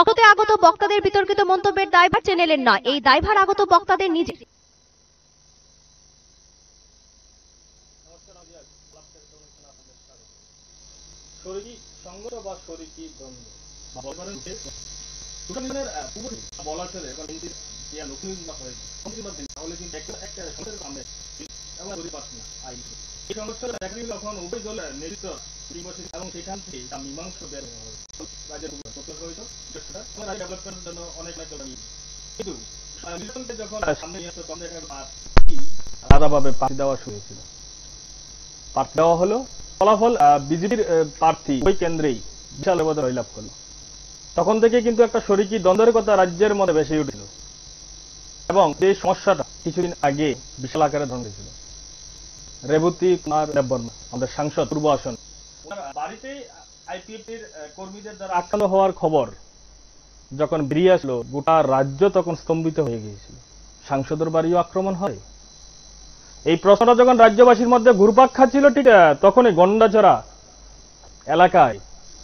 টকতে আগত বক্তাদের বিতর্কিত মন্তব্যের দায়ভার চ্যানেলের নয় এই দায়ভার আগত বক্তাদের নিজে বলা এই সামনে দেখা গেল এখন উভয় দলের নেতৃত্ব এবং সেখান থেকে মীমাংস বের রাজ্যের রাজ্য ডেভেলপমেন্টের জন্য অনেক অনেক দল কিন্তু যখন সামনে নিয়ে আসতো তখন দেখা আলাদাভাবে প্রার্থী দেওয়া শুরু হয়েছিল। প্রার্থী দেওয়া হলো ফলাফল বিজেপির প্রার্থী ওই কেন্দ্রেই বিশাল ব্যবধান জয়লাভ করল। তখন থেকে কিন্তু একটা শরিকি দ্বন্দ্বের কথা রাজ্যের মধ্যে বেশি উঠেছিল। এবং এই সমস্যাটা কিছুদিন আগে বিশাল আকারে ধারণ হয়েছিল। রেবতী কুমার দেববর্মা আমাদের সাংসদ পূর্ব আসন। বাড়িতে আইপিএফটির কর্মীদের দ্বারা আক্রান্ত হওয়ার খবর যখন বেরিয়ে আসলো গোটা রাজ্য তখন স্তম্ভিত হয়ে গিয়েছিল। সাংসদের বাড়িও আক্রমণ হয়। এই প্রশ্নটা যখন রাজ্যবাসীর মধ্যে ঘুরপাক খাচ্ছিল ঠিক তখনই গন্ডাচড়া এলাকায়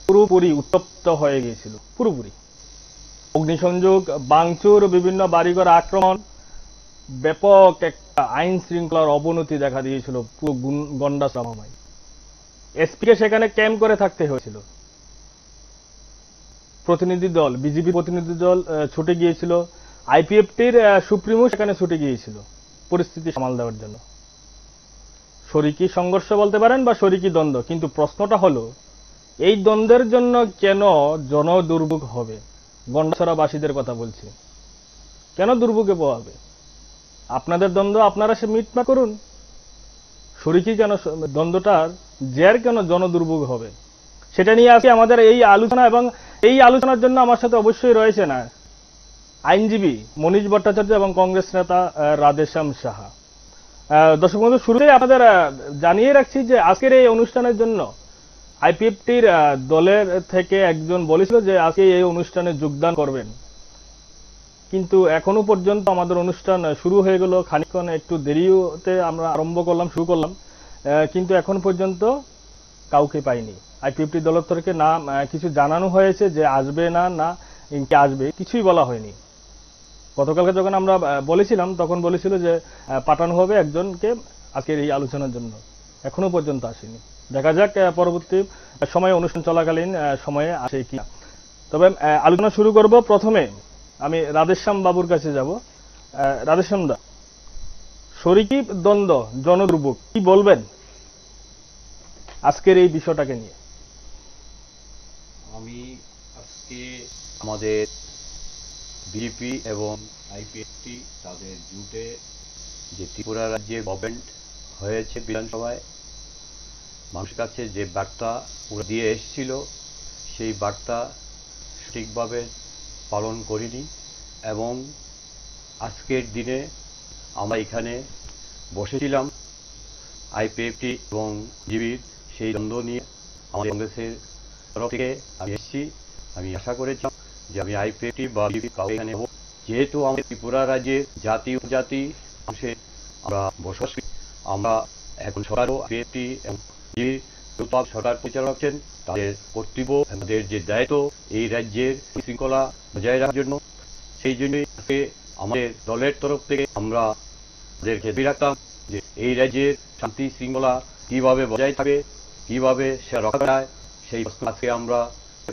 পুরোপুরি উত্তপ্ত হয়ে গিয়েছিল পুরোপুরি। অগ্নিসংযোগ বাংচুর বিভিন্ন বাড়িঘর আক্রমণ ব্যাপক একটা আইন শৃঙ্খলার অবনতি দেখা দিয়েছিল পুরো গুন- গন্ডাচড়া এসপিকে সেখানে ক্যাম্প করে থাকতে হয়েছিল। প্রতিনিধি দল বিজেপি প্রতিনিধি দল ছুটে গিয়েছিল। আইপিএফটির সুপ্রিমো সেখানে ছুটে গিয়েছিল পরিস্থিতি সামাল দেওয়ার জন্য। শরিকি সংঘর্ষ বলতে পারেন বা শরিকি দ্বন্দ্ব, কিন্তু প্রশ্নটা হলো, এই দ্বন্দ্বের জন্য কেন জন দুর্ভোগ হবে? গন্ডাছড়াবাসীদের কথা বলছি। কেন দুর্ভোগে পোয়াবে আপনাদের দ্বন্দ্ব আপনারা সে মিটমা করুন। শরিকি কেন দ্বন্দ্বটার, জের কেন জনদুর্ভোগ হবে? সেটা নিয়ে আজকে আমাদের এই আলোচনা এবং এই আলোচনার জন্য আমার সাথে অবশ্যই রয়েছে না, আইনজীবী মনীষ ভট্টাচার্য এবং কংগ্রেস নেতা রাধেশ্যাম সাহা। দর্শক বন্ধু, শুরুতেই আপনাদের জানিয়ে রাখছি যে আজকের এই অনুষ্ঠানের জন্য আইপিএফটির দলের থেকে একজন বলেছিল যে আজকে এই অনুষ্ঠানে যোগদান করবেন। কিন্তু এখনও পর্যন্ত আমাদের অনুষ্ঠান শুরু হয়ে গেল। খানিকক্ষণ একটু দেরিতে আমরা আরম্ভ করলাম, শুরু করলাম। কিন্তু এখন পর্যন্ত কাউকে পাইনি। আইপিএফটি দলের থেকে না কিছু জানানো হয়েছে যে আসবে না না কে আসবে, কিছুই বলা হয়নি। গতকালকে যখন আমরা বলেছিলাম, তখন বলেছিল যে পাঠানো হবে একজনকে আজকের এই আলোচনার জন্য। এখনও পর্যন্ত আসেনি। দেখা যাক পরবর্তী সময়ে অনুষ্ঠান চলাকালীন সময়ে আসে কি তবে আলোচনা শুরু করব প্রথমে। আমি রাধেশ্যাম বাবুর কাছে যাব। রাধেশ্যাম দা, শরিকি দ্বন্দ্ব, জনদুর্ভোগ, কি বলবেন আজকের এই বিষয়টাকে নিয়ে? আমি আজকে আমাদের বিজেপি এবং আইপিএফটি তাদের জুটে যে ত্রিপুরা রাজ্যে গভর্নমেন্ট হয়েছে বিধানসভায়, মানুষের কাছে যে বার্তা দিয়ে এসেছিল, সেই বার্তা সঠিকভাবে পালন করিনি এবং আজকের দিনে আমরা এখানে বসেছিলাম আইপিএফটি এবং জিবির সেই দ্বন্দ্ব নিয়ে আমাদের কংগ্রেসের তরফ থেকে আমি এসেছি। আমি আশা করেছিলাম যে আমি আইপিএফটি বা কাউকে এখানে হব যেহেতু আমাদের ত্রিপুরা রাজ্যের জাতি উপজাতি মানুষের আমরা বসবাস আমরা এখন সরকারও আইপিএফটি এবং বিজেপি দুপাক সরকার পরিচালনা করছেন তাদের কর্তব্য তাদের যে দায়িত্ব, এই রাজ্যের শৃঙ্খলা বজায় রাখার জন্য, সেই জন্যই আজকে আমাদের দলের তরফ থেকে আমরা তাদেরকে রাখতাম যে এই রাজ্যের শান্তি শৃঙ্খলা কীভাবে বজায় থাকবে, কীভাবে সে রক্ষা যায়, সেই আজকে আমরা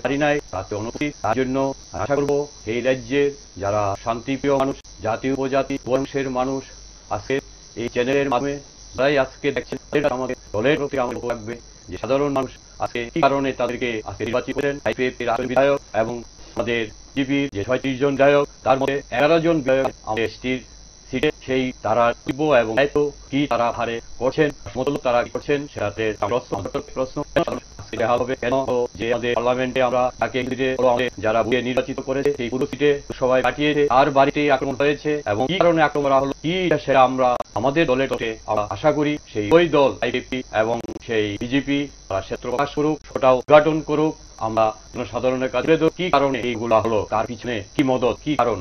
পারি নাই, তাতে অনুভূতি তার জন্য আশা করব এই রাজ্যের যারা শান্তিপ্রিয় মানুষ, জাতি উপজাতি বংশের মানুষ, আজকে এই চ্যানেলের মাধ্যমে যারাই আজকে দেখছেন আমাদের দলের প্রতি আমাদের রাখবে যে সাধারণ মানুষ আজকে কি কারণে তাদেরকে আজকে নির্বাচিত করেন আইপিএফ এর আসন বিধায়ক এবং আমাদের জিপির যে ছয়ত্রিশ জন বিধায়ক তার মধ্যে এগারো জন বিধায়ক আমাদের এসটির সিটে, সেই তারা তীব্র এবং দায়িত্ব কি তারা হারে করছেন মতলব তারা কি করছেন, সেটাতে প্রশ্ন প্রশ্ন। হবে কেন? যে আমাদের পার্লামেন্টে আমরা তাকে যারা বুয়ে নির্বাচিত করেছে, সেই পুরো সিটে সবাই কাটিয়েছে আর বাড়িতে আক্রমণ হয়েছে এবং কি কারণে আক্রমণ করা হলো, কি সেটা আমরা আমাদের দলের পক্ষে আমরা আশা করি সেই ওই দল আইপিপি এবং সেই বিজেপি, তারা ক্ষেত্র প্রকাশ করুক উদ্ঘাটন করুক। আমরা জনসাধারণের কাছে কি কারণে এইগুলা হলো, তার পিছনে কি মদত, কি কারণ?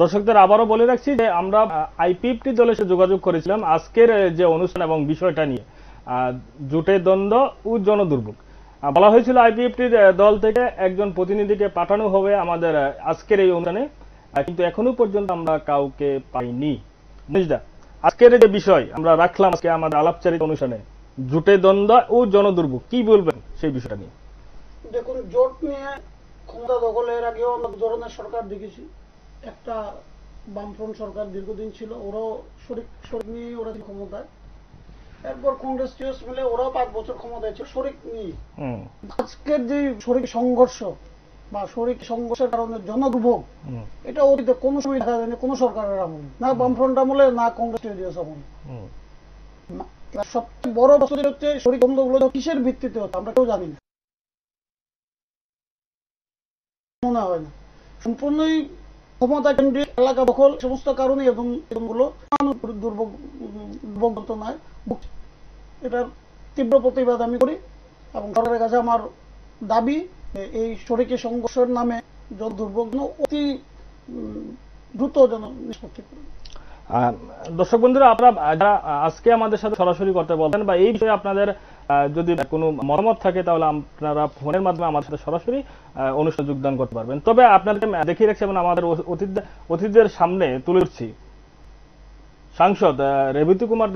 দর্শকদের আবারও বলে রাখছি যে আমরা আইপিএফটি দলের সাথে যোগাযোগ করেছিলাম। আজকের যে অনুষ্ঠান এবং বিষয়টা নিয়ে। জোটের দ্বন্দ্ব ও জনদুর্ভোগ। বলা হয়েছিল আইপিএফটির দল থেকে একজন প্রতিনিধিকে পাঠানো হবে আমাদের আজকের এই অনুষ্ঠানে। কিন্তু এখনও পর্যন্ত আমরা কাউকে পাইনি। বুঝদা আজকের যে বিষয় আমরা রাখলাম আজকে আমাদের আলাপচারিত অনুষ্ঠানে, জুটে দ্বন্দ্ব ও জনদুর্ভোগ, কি বলবেন সেই বিষয়টা নিয়ে? দেখুন, জোট নিয়ে ক্ষমতা দখলের আগেও দু ধরনের সরকার দেখেছি। একটা বামফ্রন্ট সরকার দীর্ঘদিন ছিল, ওরাও শরিক শরিক নিয়ে ওরা ক্ষমতায়। এরপর কংগ্রেস টিএস মিলে ওরাও পাঁচ বছর ক্ষমতায় ছিল শরিক নিয়ে। আজকের যে শরিক সংঘর্ষ বা শরিক সংঘর্ষের কারণে জনদুর্ভোগ এটা অতীতে কোনো সময় দেখা যায়নি কোনো সরকারের আমলে। না বামফ্রন্ট আমলে না কংগ্রেস টিএস আমলে। সবচেয়ে বড় বছর হচ্ছে শরিক দ্বন্দ্বগুলো কিসের ভিত্তিতে হতো আমরা কেউ জানি না। মনে হয় না। সম্পূর্ণই ক্ষমতা কেন্দ্রিক এলাকা দখল সমস্ত কারণে এবং এগুলো দুর্ভোগ এটার তীব্র প্রতিবাদ আমি করি এবং সরকারের কাছে আমার দাবি এই শরিকি সংঘর্ষের নামে যত দুর্ভোগ অতি দ্রুত যেন নিষ্পত্তি করে। দর্শক বন্ধুরা, আপনারা যারা আজকে আমাদের সাথে সরাসরি করতে বলতেন বা এই বিষয়ে আপনাদের যদি কোনো মতামত থাকে, তাহলে আপনারা ফোনের মাধ্যমে আমাদের সাথে সরাসরি অনুষ্ঠানে যোগদান করতে পারবেন। তবে আপনাদেরকে দেখিয়ে রাখছি এবং আমাদের অতিথিদের সামনে তুলে ধরছি। সাংসদ রেবতী কুমার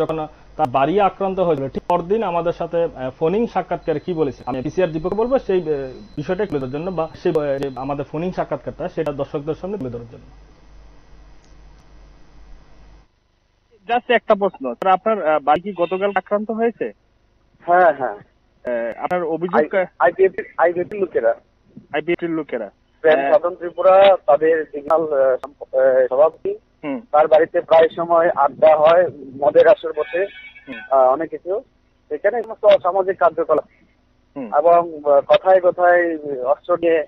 যখন তার বাড়ি আক্রান্ত হয়েছিল, ঠিক পরদিন আমাদের সাথে ফোনিং সাক্ষাৎকার কি বলেছে? আমি পিসিআর দীপকে বলব, সেই বিষয়টা তুলে ধরার জন্য বা সেই আমাদের ফোনিং সাক্ষাৎকারটা, সেটা দর্শকদের সামনে তুলে ধরার জন্য। জাস্ট একটা প্রশ্ন আপনার বাড়ি কি গতকাল আক্রান্ত হয়েছে? হ্যাঁ হ্যাঁ। আপনার অভিযোগ আইপিএফ লোকেরা। আইপিএটির লোকেরা। হ্যাঁ। সাধন ত্রিপুরা তাদের সিগন্যাল সভাপতি। তার বাড়িতে প্রায় সময় আড্ডা হয় মদের আসর বসে অনেক কিছু। সেখানে সমস্ত অসামাজিক কার্যকলাপ। এবং কথায় কথায় অস্ত্র নিয়ে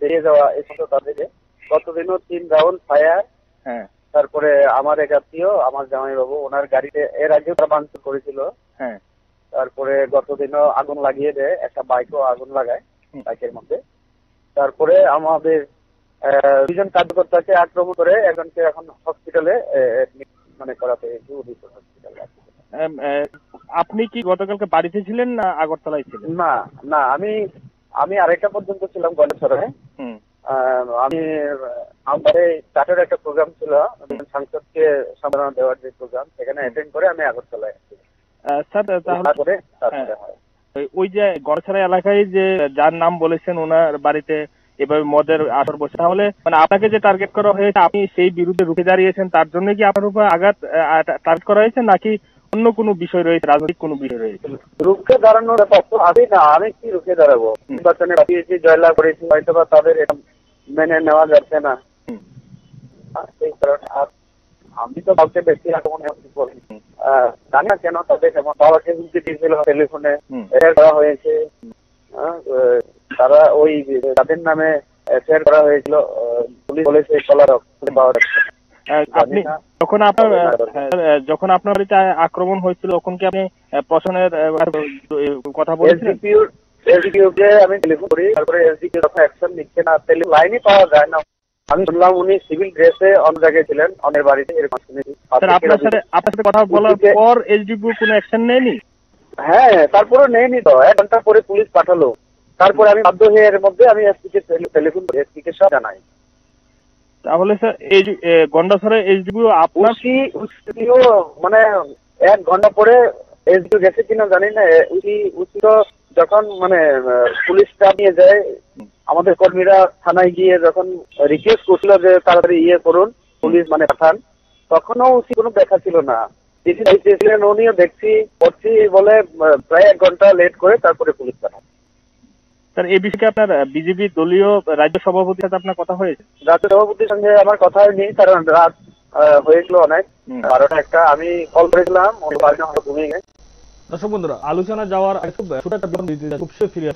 বেরিয়ে যাওয়া এই সমস্ত তাদেরকে। গতদিনও তিন রাউন্ড ফায়ার। হ্যাঁ। তারপরে আমার এক আত্মীয় আমার জামাইবাবু ওনার গাড়িতে এর আগেও তারা ভাঙচুর করেছিল। হ্যাঁ। তারপরে গতদিনও আগুন লাগিয়ে দেয় একটা বাইকও আগুন লাগায় বাইকের মধ্যে। তারপরে আমাদের দুজন কার্যকর্তাকে আক্রমণ করে একজনকে এখন হসপিটালে মানে করাতে হসপিটালে আপনি কি গতকালকে বাড়িতে ছিলেন না আগরতলায় ছিলেন? না না আমি আমি আড়াইটা পর্যন্ত ছিলাম গলেশ্বরে আমি আমাদের চার্টার একটা প্রোগ্রাম ছিল। সাংসদকে সম্মাননা দেওয়ার যে প্রোগ্রাম সেখানে অ্যাটেন্ড করে আমি আগরতলায় স্যার তাহলে হ্যাঁ। ওই- ওই যে গড়ছড়া এলাকায় যে যার নাম বলেছেন ওনার বাড়িতে এভাবে মদের আসর বসে তাহলে মানে আপনাকে যে টার্গেট করা হয়েছে আপনি সেই বিরুদ্ধে রুখে দাঁড়িয়েছেন তার জন্য কি আপনার উপর আঘাত টার্গেট করা হয়েছে নাকি অন্য কোনো বিষয় রয়েছে রাজনৈতিক কোনো বিষয় রয়েছে? রুখে দাঁড়ানোর ব্যাপার তো আমি না আমি কি রুখে দাঁড়াবো? নির্বাচনে পাঠিয়েছি জয়লাভ করেছি হয়তো বা তাদের মেনে। আর সেই কারণে আর আমি তো কাউকে বেশি আক্রমণ জানি না কেন তাদের এমন বাবাকে হুমকি দিয়েছিল টেলিফোনে এফআইআর করা হয়েছে তারা ওই তাদের নামে এফআইআর করা হয়েছিল পুলিশ বলেছে কলার পাওয়া যাচ্ছে আপনি যখন আপনার যখন আপনার বাড়িতে আক্রমণ হয়েছিল তখন কি আপনি আহ, প্রশাসনের কথা বলেছিলেন? এসডিপিউ এসডিপিউ কে আমি টেলিফোন করি তারপরে এসডিপিউ যখন অ্যাকশন নিচ্ছে না টেলি লাইনই পাওয়া যায় না। আমি শুনলাম উনি সিভিল ড্রেসে অন্য জায়গায় ছিলেন অন্যের বাড়িতে এরকম শুনেছি আপনার সাথে আপনার সাথে কথা বলার পর এইচডিপি কোনো অ্যাকশন নেয়নি? হ্যাঁ তারপরে নেয়নি তো। এক ঘণ্টা পরে পুলিশ পাঠালো। তারপরে আমি বাধ্য হয়ে এর মধ্যে আমি এসপি কে টেলিফোন করে এসপি কে সব জানাই। তাহলে স্যার এই গন্ডাছড়া এইচডিপি আপনার উসিও মানে এক ঘণ্টা পরে এসডিও গেছে কিনা জানি না। এ- উসি উসি তো যখন মানে পুলিশটা নিয়ে যায় আমাদের কর্মীরা থানায় গিয়ে যখন রিকোয়েস্ট করছিল যে তাড়াতাড়ি ইয়ে করুন পুলিশ মানে পাঠান তখনও কোনো দেখা ছিল না। উনিও দেখছি করছি বলে প্রায় এক ঘণ্টা লেট করে তারপরে পুলিশ পাঠান। স্যার এই বিষয়ে আপনার বিজেপি দলীয় রাজ্য সভাপতির সাথে আপনার কথা হয়েছে? রাজ্য সভাপতির সঙ্গে আমার কথা হয়নি কারণ রাত হয়েছিল অনেক। বারোটা একটা আমি কল করেছিলাম ঘুমিয়ে গেছে। দর্শক বন্ধুরা আলোচনা যাওয়ার আগে ছোট একটা বিলম্ব দিতে খুব সে ফিরে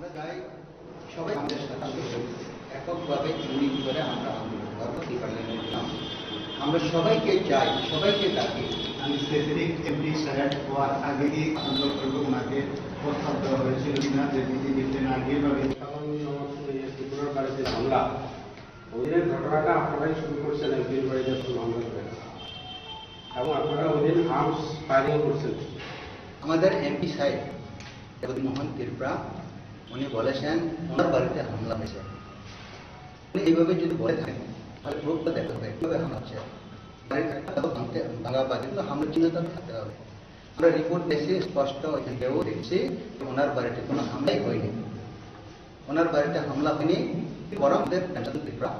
আমরা যাই সবাই আমাদের সাথে এককভাবে ইউনিট করে আমরা আন্দোলন করব আমরা সবাইকে চাই সবাইকে ডাকি। আমি স্পেসিফিক এমপি স্যার হওয়ার আগে কি আন্দোলন করব ওনাকে প্রস্তাব দেওয়া হয়েছিল কিনা যে বিজেপিতে না গিয়ে বা ত্রিপুরার বাড়িতে হামলা ঘটনাটা আপনারাই শুরু করছেন এমপির বাড়িতে হামলা করে এবং আপনারা ওই দিন আর্মস ফায়ারিং করছেন। আমাদের এমপি সাহেব মোহন ত্রিপুরা উনি বলেছেন ওনার বাড়িতে হামলা হয়েছে। উনি এইভাবে যদি বলে থাকেন, তাহলে প্রুফটা দেখতে কীভাবে হামলা হচ্ছে? বাড়ির ভাঙতে ভাঙা বাড়ি কিন্তু হামলার চিহ্ন তো থাকতে হবে। আমরা রিপোর্ট দেখছি, স্পষ্ট এখান থেকেও দেখছি ওনার বাড়িতে কোনো হামলাই হয়নি। ওনার বাড়িতে হামলা হয়নি, বরং আমাদের পেনশন ত্রিপুরা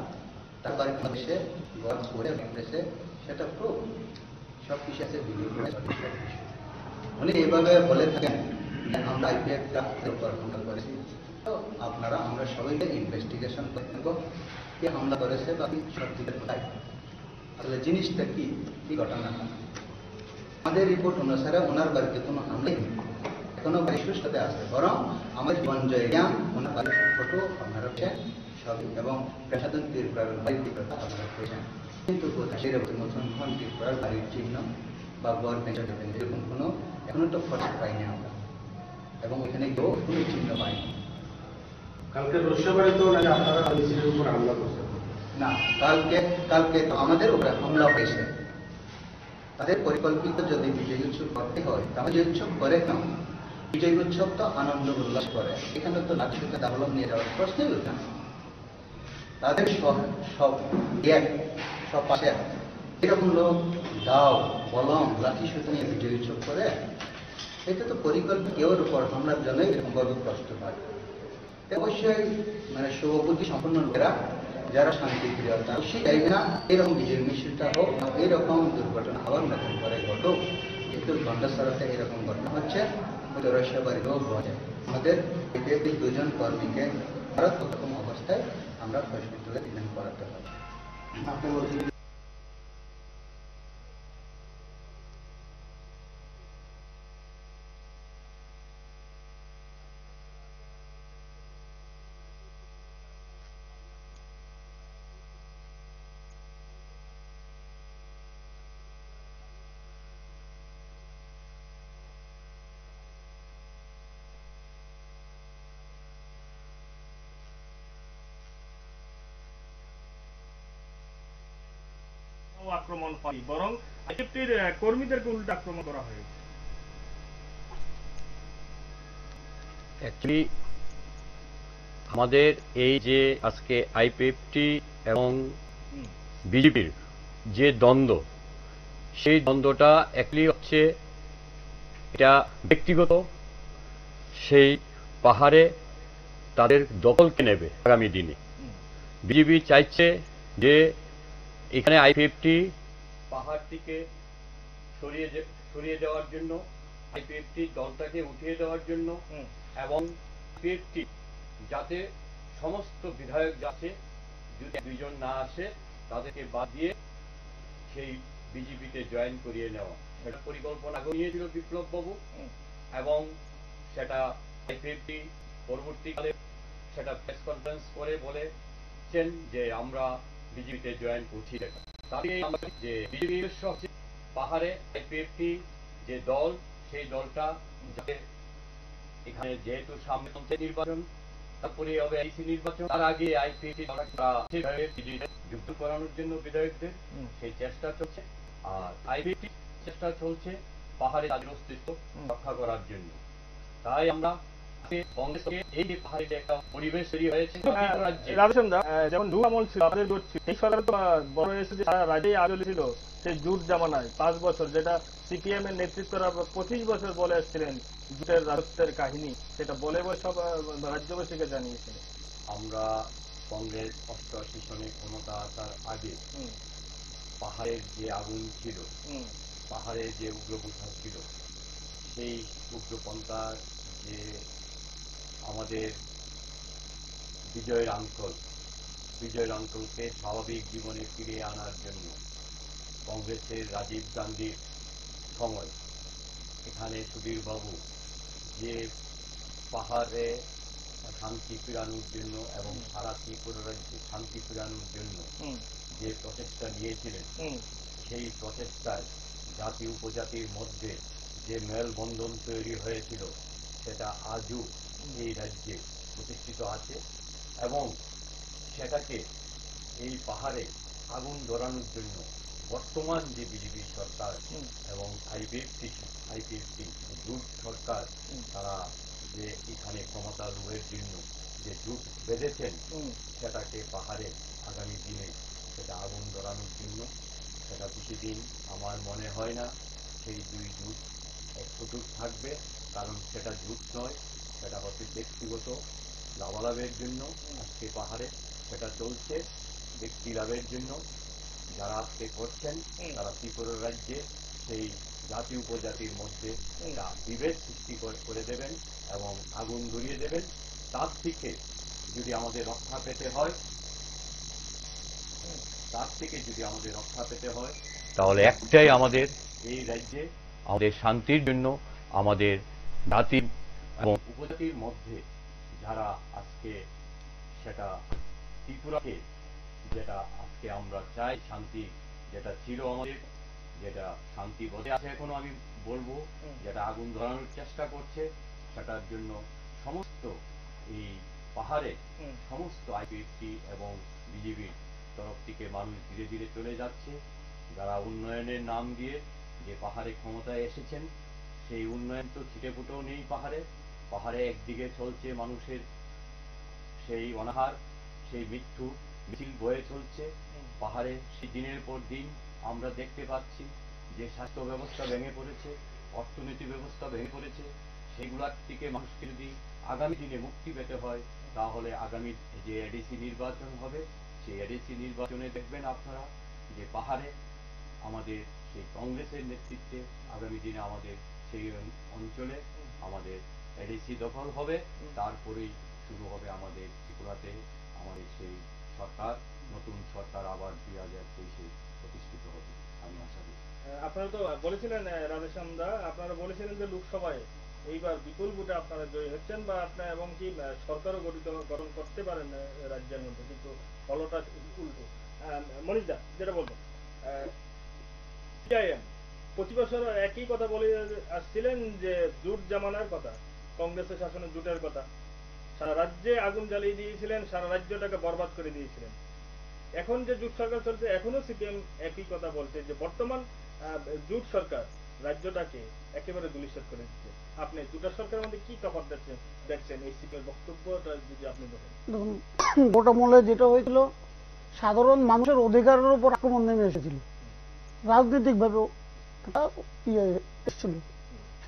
তার বাড়িতে এসে ঘর করে করেছে সেটা প্রুফ সব কিছু আছে ভিডিও। উনি এইভাবে বলে থাকেন আমরা আইপিএফটা উপর হামলা করেছি। তো আপনারা, আমরা সবাইকে ইনভেস্টিগেশন করে নেব কে হামলা করেছে বা সত্যিটা কোথায় আসলে জিনিসটা কি? কি ঘটনাটা আমাদের রিপোর্ট অনুসারে ওনার বাড়িতে কোনো হামলাই নেই। বাড়ি সুস্থতে আছে। বরং আমার সঞ্জয় জ্ঞান ওনার বাড়ির ফটো আপনারা পেয়েছেন। সব এবং পেশাদন ত্রিপুরার বাড়ির ত্রিপুরা আপনারা পেয়েছেন। কিন্তু সেরকম মুসলমান ত্রিপুরার বাড়ির চিহ্ন বা গড় পেঁচা এরকম কোনো, এখনও তো ফটো পাইনি আমরা। এবং ওইখানে কেউ কোনো চিহ্ন পাইনি কালকে রস্য বাড়িতেও নাকি আপনারা মিছিলের উপর হামলা করছেন? না কালকে কালকে তো আমাদের উপরে হামলা হয়েছে। তাদের পরিকল্পিত যদি বিজয় উৎসব করতে হয় তাহলে বিজয় উৎসব করে কেন বিজয় উৎসব তো আনন্দ উল্লাস করে। এখানে তো লাঠিকে দাবলম নিয়ে যাওয়ার প্রশ্নই ওঠে না। তাদের সব সব গ্যাপ সব পাশে এরকম লোক দাও বলম লাঠি সুতো নিয়ে বিজয় উৎসব করে এটা তো পরিকল্পিত কেউর উপর হামলার জন্যই এরকমভাবে প্রস্তুত হয়। অবশ্যই মানে শুভবুদ্ধি সম্পন্ন লোকেরা, যারা শান্তি প্রিয় তারা অবশ্যই চাইবে না এরকম বিজয় মিছিলটা হোক এরকম দুর্ঘটনা আবার নতুন করে ঘটুক, কিন্তু গন্ডাসরাতে এরকম ঘটনা হচ্ছে রসবাড়িতেও ঘটে আমাদের বিজেপির দুজন কর্মীকে ভারত প্রথম অবস্থায় আমরা হসপিটালে ট্রিটমেন্ট করাতে হবে। আপনি আক্রমণ হয় বরং আইপিএফটির কর্মীদেরকে উল্টা আক্রমণ করা হয়েছে অ্যাকচুয়ালি আমাদের এই যে আজকে আইপিএফটি এবং বিজেপির যে দ্বন্দ্ব সেই দ্বন্দ্বটা অ্যাকচুয়ালি হচ্ছে এটা ব্যক্তিগত সেই পাহাড়ে তাদের দখলকে নেবে আগামী দিনে। বিজেপি চাইছে যে এখানে আইপিএফটি পাহাড়টিকে সরিয়ে সরিয়ে দেওয়ার জন্য আইপিএফটি দলটাকে উঠিয়ে দেওয়ার জন্য এবং আইপিএফটি যাতে সমস্ত বিধায়ক যাতে যদি দুইজন না আসে তাদেরকে বাদ দিয়ে সেই বিজেপিতে জয়েন করিয়ে নেওয়া সেটা পরিকল্পনা নিয়েছিল বিপ্লব বাবু হুম। এবং সেটা আই আইপিএফটি পরবর্তীকালে সেটা প্রেস কনফারেন্স করে বলেছেন যে আমরা বিজেপিতে জয়েন করছি এটা তাতে আমরা যে বিজেপি হচ্ছে পাহাড়ে আইপিএফটি যে দল সেই দলটা যাতে এখানে যেহেতু সামনে নির্বাচন তারপরে হবে আইসি নির্বাচন তার আগে আইপিএফটি যুক্ত করানোর জন্য বিধায়কদের সেই চেষ্টা চলছে। আর আইপিএফটি চেষ্টা চলছে পাহাড়ে তাদের অস্তিত্ব রক্ষা করার জন্য। তাই আমরা আজকে কংগ্রেসকে এই যে পাহাড়ে যে একটা পরিবেশ তৈরি হয়েছে বিভিন্ন রাজ্যে। রাজেশন দা আহ, যেমন জুট আমল ছিল আমাদের জোট ছিল। এই সরকার তো বড় হয়েছে যে সারা রাজ্যেই আজলি ছিল সেই জুট জামানায় পাঁচ বছর যেটা সিপিএম এর নেতৃত্বরা পঁচিশ বছর বলে এসেছিলেন জুটের রাজত্বের কাহিনী সেটা বলে বলে সব রাজ্যবাসীকে জানিয়েছিলেন আমরা কংগ্রেস অষ্টআশি সনে ক্ষমতা আসার আগে পাহাড়ের যে আগুন ছিল হুম, পাহাড়ের যে উগ্রপন্থা ছিল সেই উগ্রপন্থার যে আমাদের বিজয়ের আঙ্কল বিজয়ের আঙ্কলকে স্বাভাবিক জীবনে ফিরিয়ে আনার জন্য কংগ্রেসের রাজীব গান্ধীর সময়। এখানে সুধীর বাবু যে পাহাড়ে শান্তি ফেরানোর জন্য এবং সারা ত্রিপুরা রাজ্যে শান্তি ফেরানোর জন্য যে প্রচেষ্টা নিয়েছিলেন সেই প্রচেষ্টায় জাতি উপজাতির মধ্যে যে মেলবন্ধন তৈরি হয়েছিল সেটা আজও এই রাজ্যে প্রতিষ্ঠিত আছে এবং সেটাকে এই পাহাড়ে আগুন ধরানোর জন্য বর্তমান যে বিজেপি সরকার এবং আইপিএফটি আইপিএফটি জোট সরকার, তারা যে এখানে ক্ষমতা লোভের জন্য যে জোট বেঁধেছেন, সেটাকে পাহাড়ে আগামী দিনে সেটা আগুন ধরানোর জন্য সেটা বেশি দিন আমার মনে হয় না। সেই দুই জুট জুট থাকবে, কারণ সেটা জুট নয় সেটা হচ্ছে ব্যক্তিগত লাভালাভের জন্য আজকে পাহাড়ে সেটা চলছে ব্যক্তি লাভের জন্য। যারা আজকে করছেন। তারা ত্রিপুরা রাজ্যে সেই জাতি উপজাতির মধ্যে বিভেদ সৃষ্টি করে- করে দেবেন এবং আগুন ধরিয়ে দেবেন। তার থেকে যদি আমাদের রক্ষা পেতে হয় তার থেকে যদি আমাদের রক্ষা পেতে হয় তাহলে একটাই আমাদের এই রাজ্যে আমাদের শান্তির জন্য আমাদের জাতির এবং উপজাতির মধ্যে যারা আজকে সেটা ত্রিপুরাকে যেটা আজকে আমরা চাই শান্তি যেটা ছিল আমাদের যেটা শান্তি বজায় আছে এখনও আমি বলব যেটা আগুন ধরানোর চেষ্টা করছে সেটার জন্য সমস্ত এই পাহাড়ে সমস্ত আইপিএফটি এবং বিজেপির তরফ থেকে মানুষ ধীরে ধীরে চলে যাচ্ছে। যারা উন্নয়নের নাম দিয়ে যে পাহাড়ে ক্ষমতায় এসেছেন সেই উন্নয়ন তো ছিটেফুটেও নেই পাহাড়ে। পাহাড়ে একদিকে চলছে মানুষের সেই অনাহার, সেই মৃত্যু, মিছিল বয়ে চলছে। পাহাড়ে সেই দিনের পর দিন আমরা দেখতে পাচ্ছি যে স্বাস্থ্য ব্যবস্থা ভেঙে পড়েছে অর্থনীতি ব্যবস্থা ভেঙে পড়েছে। সেগুলার থেকে মানুষকে যদি আগামী দিনে মুক্তি পেতে হয়, তাহলে আগামী যে এডিসি নির্বাচন হবে, সেই এডিসি নির্বাচনে দেখবেন আপনারা যে পাহাড়ে আমাদের সেই কংগ্রেসের নেতৃত্বে আগামী দিনে আমাদের সেই অঞ্চলে আমাদের এডিসি দখল হবে, তারপরেই শুরু হবে আমাদের ত্রিপুরাতে আমাদের সেই সরকার, নতুন সরকার আবার দুই হাজার তেইশে প্রতিষ্ঠিত হবে, আমি আশা করি। আপনারা তো বলেছিলেন রাধেশ্যাম দা, আপনারা বলেছিলেন যে লোকসভায় এইবার বিপুল ভোটে আপনারা জয়ী হচ্ছেন বা আপনার এবং কি সরকারও গঠিত গঠন করতে পারেন রাজ্যের মধ্যে, কিন্তু ফলটা উল্টো। মনীষ দা, যেটা বলব প্রতি বছর একই কথা বলে আসছিলেন যে জুট জামানার কথা। কংগ্রেসের শাসনে জুটের কথা। সারা রাজ্যে আগুন জ্বালিয়ে দিয়েছিলেন, সারা রাজ্যটাকে বরবাদ করে দিয়েছিলেন। এখন যে জুট সরকার চলছে, এখনও সিপিএম একই কথা বলছে যে বর্তমান জুট সরকার রাজ্যটাকে একেবারে দুলিশাত করে দিচ্ছে। আপনি জুটের সরকারের মধ্যে কি তফাৎ দেখছেন দেখছেন? এই সিপিএম বক্তব্যটা যদি আপনি বলেন। যেটা হয়েছিল, সাধারণ মানুষের অধিকারের উপর আক্রমণ নেমে এসেছিল। রাজনৈতিকভাবে এটা ইয়ে এসেছিল।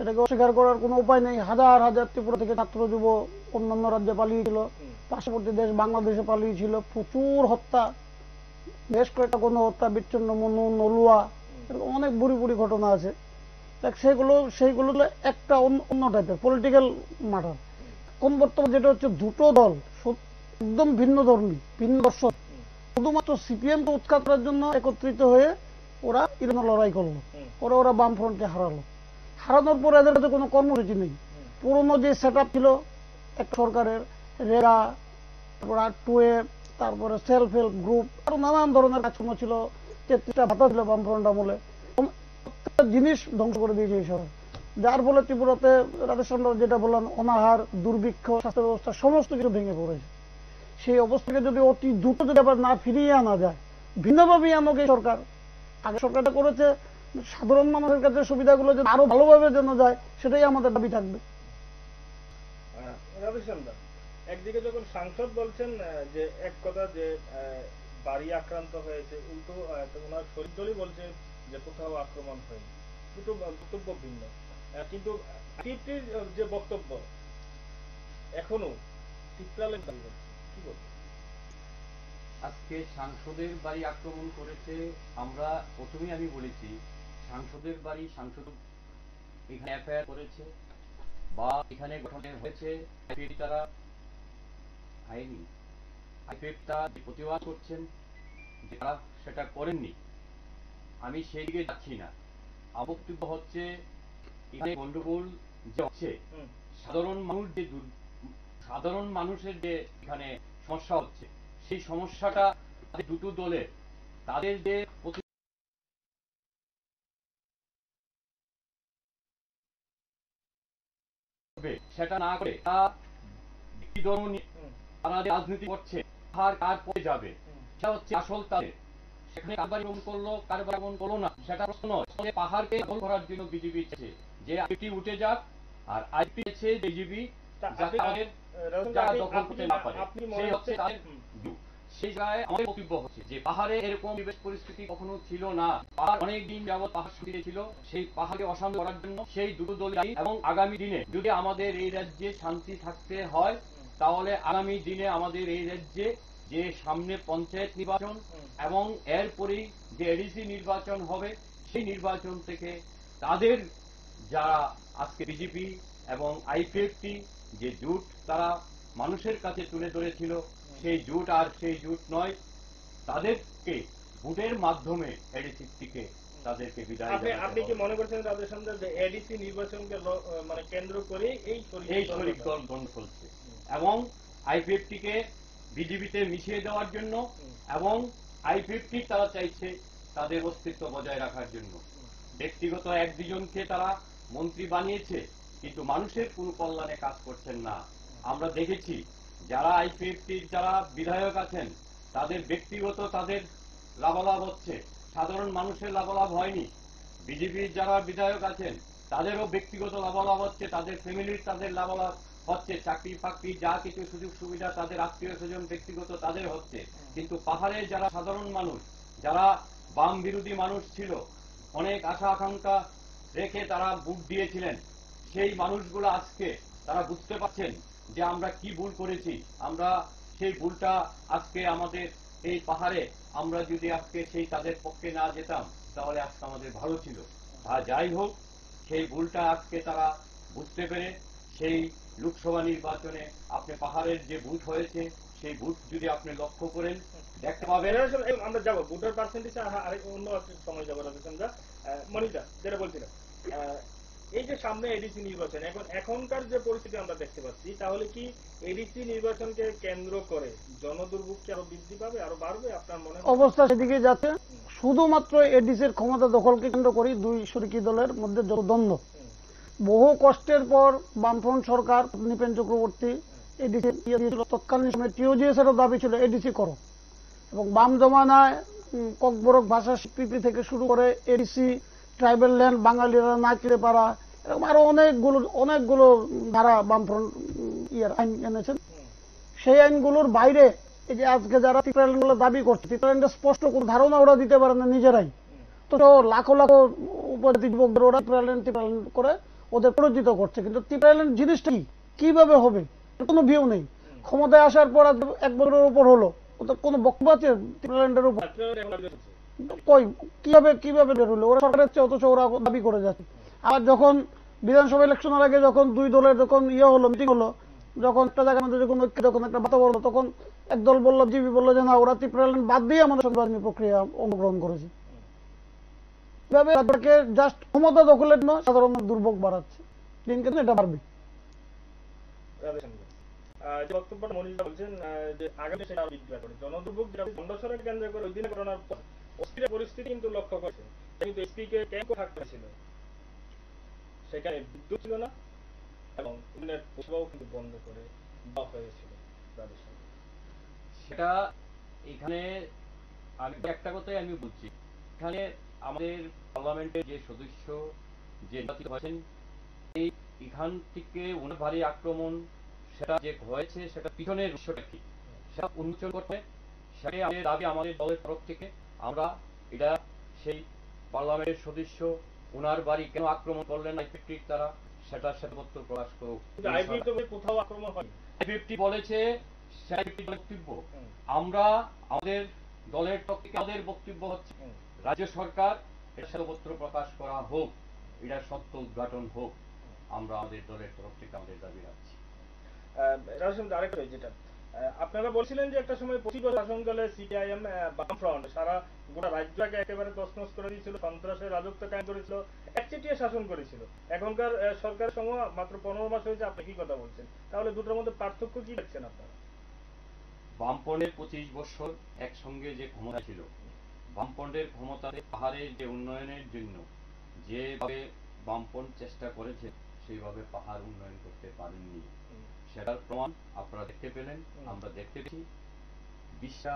সেটাকে অস্বীকার করার কোনো উপায় নেই। হাজার হাজার ত্রিপুরা থেকে ছাত্র যুব অন্যান্য রাজ্যে পালিয়েছিল। পার্শ্ববর্তী দেশ বাংলাদেশে পালিয়েছিল। প্রচুর হত্যা। বেশ কয়েকটা কোনো হত্যা বিচ্ছিন্ন মনু নলুয়া এরকম অনেক বুড়ি বুড়ি ঘটনা আছে। দেখ সেগুলো সেইগুলো একটা অন্য- টাইপের পলিটিক্যাল ম্যাটার এখন বর্তমান যেটা হচ্ছে দুটো দল একদম ভিন্ন ধর্মী ভিন্ন দর্শন শুধুমাত্র সিপিএম কে উৎখাত করার জন্য একত্রিত হয়ে ওরা ইরানো লড়াই করল। ওরা ওরা বাম ফ্রন্টকে হারালো। হারানোর পরে এদের কাছে কোনো কর্মসূচি নেই। পুরোনো যে সেট ছিল, এক সরকারের রেরা তারপর আর তারপরে সেলফ হেল্প গ্রুপ আরও নানান ধরনের কাজকর্ম ছিল, তেত্রিশটা ভাতা ছিল বামফ্রন্ট আমলে। জিনিস ধ্বংস করে দিয়েছে এই সরকার যার ফলে ত্রিপুরাতে রাধেশ্যাম যেটা বললাম অনাহার, দুর্ভিক্ষ, স্বাস্থ্য ব্যবস্থা, সমস্ত কিছু ভেঙে পড়েছে। সেই অবস্থাকে যদি অতি দ্রুত যদি আবার না ফিরিয়ে আনা যায়, ভিন্নভাবেই এই সরকার আগে সরকারটা করেছে সাধারণ মানুষের কাছে সুবিধাগুলো যেন আরও ভালোভাবে যেন যায় সেটাই আমাদের দাবি থাকবে। একদিকে যখন সাংসদ বলছেন যে এক কথা যে বাড়ি আক্রান্ত হয়েছে উল্টো ওনার শরীর দলই বলছে যে কোথাও আক্রমণ হয়নি। দুটো বক্তব্য ভিন্ন। কিন্তু টিপটির যে বক্তব্য এখনও দাবি কি বলব আজকে সাংসদের বাড়ি আক্রমণ করেছে আমরা প্রথমেই আমি বলেছি সাংসদের বাড়ি সাংসদ এখানে এফআইআর করেছে বা এখানে গঠনে হয়েছে তারা আইনি। আইপিএফ যে প্রতিবাদ করছেন যে তারা সেটা করেননি আমি সেই দিকে যাচ্ছি না। আমার বক্তব্য হচ্ছে এখানে গন্ডগোল যে হচ্ছে সাধারণ মানুষ যে সাধারণ মানুষের যে এখানে সমস্যা হচ্ছে সেই সমস্যাটা দুটো দলের তাদের যে করবে, সেটা না করে তারা তারা রাজনীতি করছে কার কার পরে যাবে? সেটা হচ্ছে আসল তাদের। সেখানে কারবার করল কারবার করল না সেটা প্রশ্ন পাহাড়কে দখল করার জন্য বিজেপি চাইছে যে আইপি উঠে যাক আর আইপি বিজেপি যাতে আপনি- তাদের দখল করতে না পারে সেই হচ্ছে তাদের। সেই জায়গায় আমাদের বক্তব্য হচ্ছে যে পাহাড়ে এরকম পরিস্থিতি কখনো ছিল না। পাহাড় অনেক দিন যাবৎ পাহাড় ছিল। সেই পাহাড়কে অশান্ত করার জন্য সেই দুটো দল এবং আগামী দিনে যদি আমাদের এই রাজ্যে শান্তি থাকতে হয়, তাহলে আগামী দিনে আমাদের এই রাজ্যে যে সামনে পঞ্চায়েত নির্বাচন এবং এরপরেই যে এডিসি নির্বাচন হবে, সেই নির্বাচন থেকে তাদের যারা আজকে বিজেপি এবং আইপিএফটি যে জোট তারা মানুষের কাছে তুলে ধরেছিল সেই জোট আর সেই জোট নয় তাদেরকে ভোটের মাধ্যমে এডিসি থেকে তাদেরকে বিদায় আপনি আপনি কি মনে করছেন তাদের সামনে যে এডিসি নির্বাচনকে মানে কেন্দ্র করে এই এই দল চলছে। এবং আইপিএফটিকে বিজেপিতে মিশিয়ে দেওয়ার জন্য এবং আইপিএফটি তারা চাইছে তাদের অস্তিত্ব বজায় রাখার জন্য। ব্যক্তিগত এক দুজনকে তারা মন্ত্রী বানিয়েছে কিন্তু মানুষের কোনো কল্যাণে কাজ করছেন না। আমরা দেখেছি যারা আইপিএফটির যারা বিধায়ক আছেন, তাদের ব্যক্তিগত তাদের লাভালাভ হচ্ছে। সাধারণ মানুষের লাভালাভ হয়নি। বিজেপির যারা বিধায়ক আছেন, তাদেরও ব্যক্তিগত লাভালাভ হচ্ছে, তাদের ফ্যামিলির তাদের লাভালাভ হচ্ছে, চাকরি ফাকরি, যা কিছু সুযোগ সুবিধা তাদের আত্মীয় স্বজন ব্যক্তিগত তাদের হচ্ছে। কিন্তু পাহাড়ে যারা সাধারণ মানুষ, যারা বাম বিরোধী মানুষ ছিল, অনেক আশা আকাঙ্ক্ষা রেখে তারা বুট দিয়েছিলেন। সেই মানুষগুলো আজকে তারা বুঝতে পারছেন যে আমরা কি ভুল করেছি, আমরা সেই ভুলটা আজকে আমাদের এই পাহাড়ে, আমরা যদি আজকে সেই তাদের পক্ষে না যেতাম, তাহলে আজকে আমাদের ভালো ছিল। আর যাই হোক, সেই ভুলটা আজকে তারা বুঝতে পেরে, সেই লোকসভা নির্বাচনে আপনি পাহাড়ের যে বুথ হয়েছে, সেই বুথ যদি আপনি লক্ষ্য করেন, দেখতে পাবেন। আমরা যাব। ভোটার পার্সেন্টেজ আরেক অন্য সময় যাব রাজেশনরা মনিকা, যেটা বলছিলাম। এই যে সামনে এডিসি নির্বাচন, এখন এখনকার যে পরিস্থিতি আমরা দেখতে পাচ্ছি, তাহলে কি এডিসি নির্বাচনকে কেন্দ্র করে জনদুর্ভোগ কি আরও বৃদ্ধি পাবে, আরও বাড়বে আপনার মনে অবস্থা সেদিকে যাচ্ছে। শুধুমাত্র এডিসির ক্ষমতা দখলকে কেন্দ্র করেই দুই শরিকি দলের মধ্যে যত দ্বন্দ্ব। বহু কষ্টের পর বামফ্রন্ট সরকার, নিপেন চক্রবর্তী এডিসি তৎকালীন সময় টিওজিএস এরও দাবি ছিল এডিসি করো। এবং বাম জমানায় ককবরক ভাষা স্বীকৃতি থেকে শুরু করে এডিসি ট্রাইবেল ল্যান্ড, বাঙালিরা না কিনে পারা এরকম আরও অনেকগুলো অনেকগুলো ধারা বামফ্রন্ট ইয়ের আইন এনেছেন। সেই আইনগুলোর বাইরে এই যে আজকে যারা ত্রিপুরাল্যান্ডগুলো দাবি করছে ত্রিপুরাল্যান্ডের স্পষ্ট কোন ধারণা ওরা দিতে পারে না নিজেরাই। তো লাখো লাখো উপজাতি যুবকদের ওরা করে ওদের পরিচিত করছে। কিন্তু জিনিসটা কি? কীভাবে হবে? কোনো ভিউ নেই। ক্ষমতায় আসার পর এক বছরের উপর হলো। ওদের কোনো বক্তব্য আছে উপর? কই, কীভাবে কীভাবে বের হলো? ওরা সরকারের চেয়ে অথচ ওরা দাবি করে যাচ্ছে। আবার যখন বিধানসভা ইলেকশনের আগে যখন দুই দলের যখন ইয়ে হলো মিটিং হলো, যখন একটা জায়গার মধ্যে যখন ঐক্য, যখন একটা বাতাবরণ তখন একদল বলল জিবি বলল যে না, ওরা ত্রিপুরাল্যান্ড বাদ দিয়ে আমাদের সংবিধানী প্রক্রিয়া অংশগ্রহণ করেছে। এভাবে জাস্ট ক্ষমতা দখলের জন্য সাধারণ দুর্ভোগ বাড়াচ্ছে। দিনকে দিন এটা বাড়বে। পরিস্থিতি কিন্তু লক্ষ্য করেছেন কিন্তু এসপি কে ক্যাম্প থাকতে ছিল সেখানে বিদ্যুৎ ছিল না এবং ইন্টারনেট পরিষেবাও কিন্তু বন্ধ করে দেওয়া হয়েছিল রাজেশন সেটা এখানে আমি একটা কথাই আমি বলছি। এখানে আমাদের পার্লামেন্টের যে সদস্য, যে নির্বাচিত হয়েছেন, এই এখান থেকে উনার ভারী আক্রমণ, সেটা যে হয়েছে, সেটা পিছনের উৎসটা কি? সেটা উন্মোচন করতে সেটাই আমাদের দাবি, আমাদের দলের তরফ থেকে আমরা এটা সেই পার্লামেন্টের সদস্য ওনার বাড়ি কেন আক্রমণ করলেন আইপিটির তারা সেটা শ্বেতপত্র প্রকাশ করুক। কোথাও আক্রমণ হয়নি আইপিএফটি বলেছে বক্তব্য। আমরা আমাদের দলের থেকে আমাদের বক্তব্য হচ্ছে? রাজ্য সরকার শ্বেতপত্র প্রকাশ করা হোক এটা সত্য উদ্ঘাটন হোক আমরা আমাদের দলের তরফ থেকে আমাদের দাবি রাখছি। আরেকটা যেটা আপনারা বলছিলেন যে একটা সময় পঁচিশ বছর শাসনকালে সিপিআইএম বামফ্রন্ট সারা গোটা রাজ্যটাকে একেবারে তছনছ করে দিয়েছিল সন্ত্রাসের রাজত্ব কায়েম করেছিল একচেটিয়া শাসন করেছিল। এখনকার সরকারের সময় মাত্র পনেরো মাস হয়েছে আপনি কি কথা বলছেন? তাহলে দুটোর মধ্যে পার্থক্য কি দেখছেন আপনারা? বামপন্ডের পঁচিশ বছর একসঙ্গে যে ক্ষমতা ছিল বামপন্ডের ক্ষমতাতে পাহাড়ের যে উন্নয়নের জন্য যেভাবে বামপন্ড চেষ্টা করেছে সেইভাবে পাহাড় উন্নয়ন করতে পারেননি। সেটার প্রমাণ আপনারা দেখতে পেলেন আমরা দেখতে পেয়েছি। বিশটা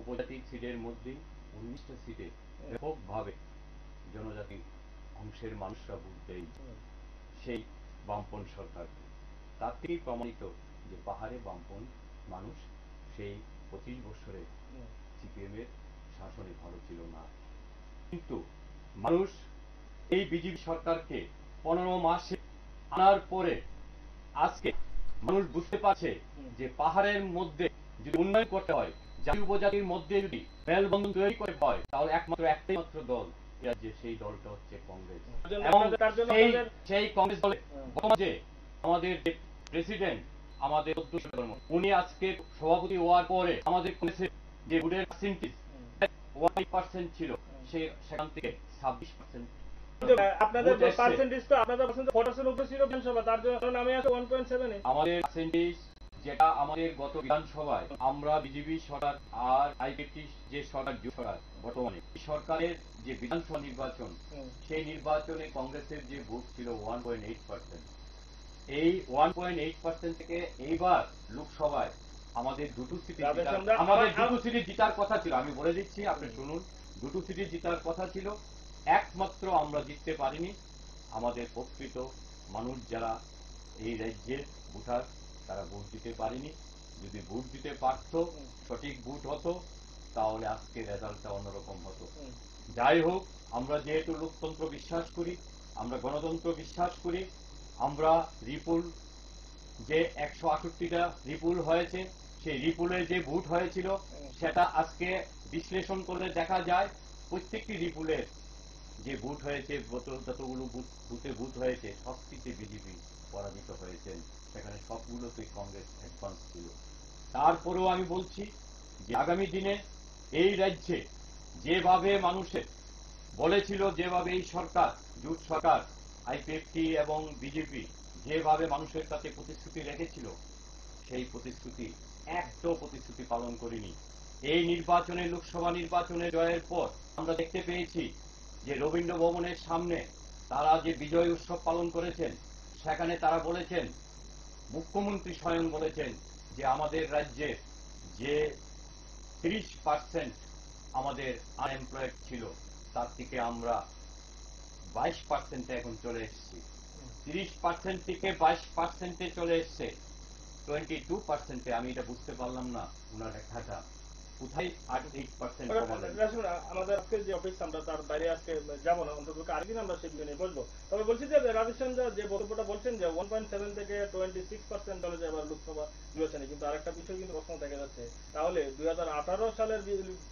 উপজাতি সিটের মধ্যে উনিশটা সিটে ব্যাপকভাবে জনজাতি অংশের মানুষরা ভোট দেয়। সেই বামপন সরকারকে তার থেকেই প্রমাণিত যে পাহাড়ে বামপন মানুষ সেই পঁচিশ বছরে সিপিএম এর শাসনে ভালো ছিল না। কিন্তু মানুষ এই বিজেপি সরকারকে পনেরো মাসে আনার পরে আজকে মানুষ বুঝতে পারছে যে পাহাড়ের মধ্যে যদি উন্নয়ন করতে হয় জাতি উপজাতির মধ্যে যদি মেলবন্ধন তৈরি করতে হয় তাহলে একমাত্র একটাই মাত্র দল রাজ্যে সেই দলটা হচ্ছে কংগ্রেস। এবং সেই কংগ্রেস দলে যে আমাদের যে প্রেসিডেন্ট আমাদের উনি আজকে সভাপতি হওয়ার পরে আমাদের কংগ্রেসের যে ভোটের পার্সেন্টেজ ওয়ান পার্সেন্ট ছিল সে সেখান থেকে ছাব্বিশ পার্সেন্ট আপনাদের ভোট পার্সেন্টেজ তো আপনাদের পার্সেন্টেজ ফোর্টাসের উপরে ছিল বিধানসভা তার জন্য নামে আছে ওয়ান পয়েন্ট আমাদের পার্সেন্টেজ যেটা আমাদের গত বিধানসভায় আমরা বিজেপি সরকার আর আইপিপি যে সরকার সরকার বর্তমানে এই সরকারের যে বিধানসভা নির্বাচন সেই নির্বাচনে কংগ্রেসের যে ভোট ছিল ওয়ান পয়েন্ট এইট পার্সেন্ট এই ওয়ান পয়েন্ট এইট পার্সেন্ট থেকে এইবার লোকসভায় আমাদের দুটো সিটি আমাদের দুটো সিটি জিতার কথা ছিল। আমি বলে দিচ্ছি আপনি শুনুন। দুটো সিটি জিতার কথা ছিল। একমাত্র আমরা জিততে পারিনি। আমাদের প্রকৃত মানুষ যারা এই রাজ্যের ভোটার, তারা ভোট দিতে পারেনি। যদি ভোট দিতে পারত, সঠিক ভোট হতো, তাহলে আজকে রেজাল্টটা অন্যরকম হতো। যাই হোক, আমরা যেহেতু লোকতন্ত্র বিশ্বাস করি, আমরা গণতন্ত্র বিশ্বাস করি, আমরা রিপুল যে একশো আটষট্টিটা রিপুল হয়েছে, সেই রিপুলের যে ভোট হয়েছিল, সেটা আজকে বিশ্লেষণ করলে দেখা যায়, প্রত্যেকটি রিপুলের যে ভোট হয়েছে যত- যতগুলো বুথে ভোট হয়েছে সবটিতে বিজেপি পরাজিত হয়েছেন সেখানে সবগুলোতে কংগ্রেস অ্যাডভান্স ছিল। তারপরেও আমি বলছি যে আগামী দিনে এই রাজ্যে যেভাবে মানুষের বলেছিল, যেভাবে এই সরকার, জুট সরকার, আইপিএফটি এবং বিজেপি যেভাবে মানুষের কাছে প্রতিশ্রুতি রেখেছিল, সেই প্রতিশ্রুতি একটাও প্রতিশ্রুতি পালন করিনি। এই নির্বাচনে, লোকসভা নির্বাচনে জয়ের পর আমরা দেখতে পেয়েছি যে রবীন্দ্র ভবনের সামনে তারা যে বিজয় উৎসব পালন করেছেন, সেখানে তারা বলেছেন, মুখ্যমন্ত্রী স্বয়ং বলেছেন যে আমাদের রাজ্যে যে তিরিশ পার্সেন্ট আমাদের আনএমপ্লয়েড ছিল, তার থেকে আমরা বাইশ পার্সেন্টে এখন চলে এসেছি। তিরিশ পার্সেন্ট থেকে বাইশ পার্সেন্টে চলে এসছে। টোয়েন্টি টু পার্সেন্টে আমি এটা বুঝতে পারলাম না ওনার লেখাটা। কোথায় আট এইট পার্সেন্ট আমাদের আজকে যে অফিস আমরা তার বাইরে আজকে যাব না অন্তত আরেকদিন আমরা সেই নিয়ে বসবো। তবে বলছি যে রাজেশচন্দ্র যে বক্তব্যটা বলছেন যে ওয়ান পয়েন্ট সেভেন থেকে টোয়েন্টি সিক্স পার্সেন্ট চলে যায় এবার লোকসভা নির্বাচনে কিন্তু আরেকটা বিষয় কিন্তু প্রশ্ন দেখা যাচ্ছে। তাহলে দুই সালের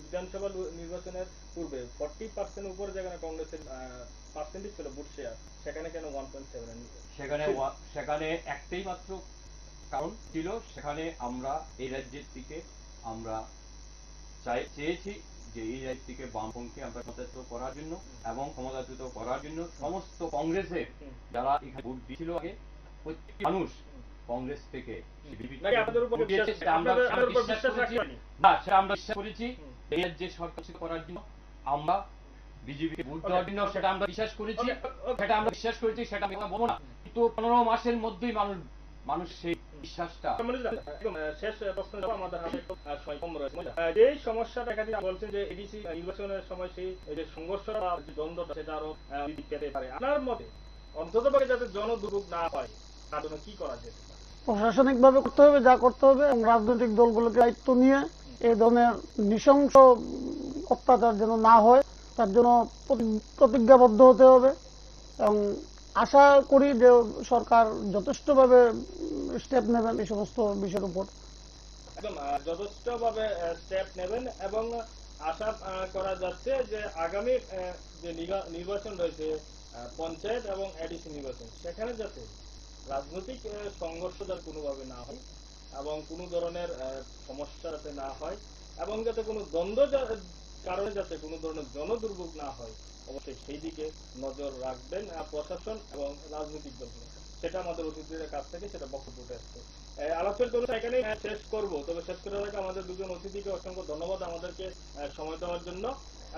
বিধানসভা নির্বাচনের পূর্বে ফর্টি পার্সেন্ট উপরে যেখানে কংগ্রেসের পার্সেন্টেজ ছিল বুট শেয়ার সেখানে কেন ওয়ান পয়েন্ট সেভেন সেখানে সেখানে একটাই মাত্র কারণ ছিল সেখানে আমরা এই রাজ্যের দিকে আমরা চেয়েছি যে এই রাজ্যটিকে বামপন্থী আমরা ক্ষমতাচ্যুত করার জন্য এবং ক্ষমতাচ্যুত করার জন্য সমস্ত কংগ্রেসের যারা এখানে ভোট দিয়েছিল আগে প্রত্যেকটি মানুষ কংগ্রেস থেকে আমরা বিশ্বাস করেছি। এই রাজ্যে সরকার করার জন্য আমরা বিজেপিকে ভোট দেওয়ার জন্য সেটা আমরা বিশ্বাস করেছি। সেটা আমরা বিশ্বাস করেছি সেটা আমি বলব না। কিন্তু পনেরো মাসের মধ্যেই মানুষ মানুষ সেই বিশ্বাসটা। সম্মানিত দা, একদম আহ, শেষ প্রশ্ন আমাদের হাতে সময় কম রয়েছে। আহ, সমস্যাটা দেখা বলছেন যে এডিসি নির্বাচনের সময় সেই যে সংঘর্ষটা দ্বন্দ্বটা সেটা আরও পেতে পারে। আপনার মতে অন্তত যাতে জনদুর্ভোগ না হয় তার জন্য কি করা যেতে পারে? প্রশাসনিকভাবে করতে হবে যা করতে হবে এবং রাজনৈতিক দলগুলোকে দায়িত্ব নিয়ে এই ধরনের নৃশংস অত্যাচার যেন না হয় তার জন্য প্রতিজ্ঞাবদ্ধ হতে হবে এবং আশা করি যে সরকার যথেষ্টভাবে স্টেপ নেবেন এই সমস্ত বিষয়ের উপর। একদম যথেষ্টভাবে স্টেপ নেবেন এবং আশা করা যাচ্ছে যে আগামী যে নির্বা- নির্বাচন রয়েছে পঞ্চায়েত এবং এডিসি নির্বাচন, সেখানে যাতে রাজনৈতিক সংঘর্ষ যার কোনোভাবে না হয় এবং কোনো ধরনের সমস্যা যাতে না হয় এবং যাতে কোনো দ্বন্দ্ব কারণে যাতে কোনো ধরনের জনদুর্ভোগ না হয় অবশ্যই সেই দিকে নজর রাখবেন প্রশাসন এবং রাজনৈতিক দলগুলো সেটা আমাদের অতিথিদের কাছ থেকে সেটা বক্তব্য উঠে আসছে। আলাপের জন্য এখানে শেষ করব। তবে শেষ করার আগে আমাদের দুজন অতিথিকে অসংখ্য ধন্যবাদ আমাদেরকে সময় দেওয়ার জন্য।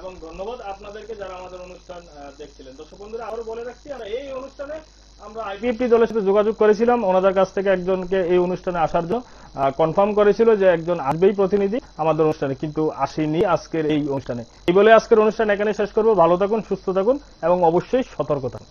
এবং ধন্যবাদ আপনাদেরকে যারা আমাদের অনুষ্ঠান দেখছিলেন। দর্শক বন্ধুরা, আরও বলে রাখছি আর এই অনুষ্ঠানে আমরা আইপিএফটি দলের সাথে যোগাযোগ করেছিলাম। ওনাদের কাছ থেকে একজনকে এই অনুষ্ঠানে আসার জন্য। কনফার্ম করেছিল যে একজন আসবেই প্রতিনিধি আমাদের অনুষ্ঠানে, কিন্তু আসেনি আজকের এই অনুষ্ঠানে। এই বলে আজকের অনুষ্ঠান এখানে শেষ করব। ভালো থাকুন, সুস্থ থাকুন এবং অবশ্যই সতর্ক থাকুন।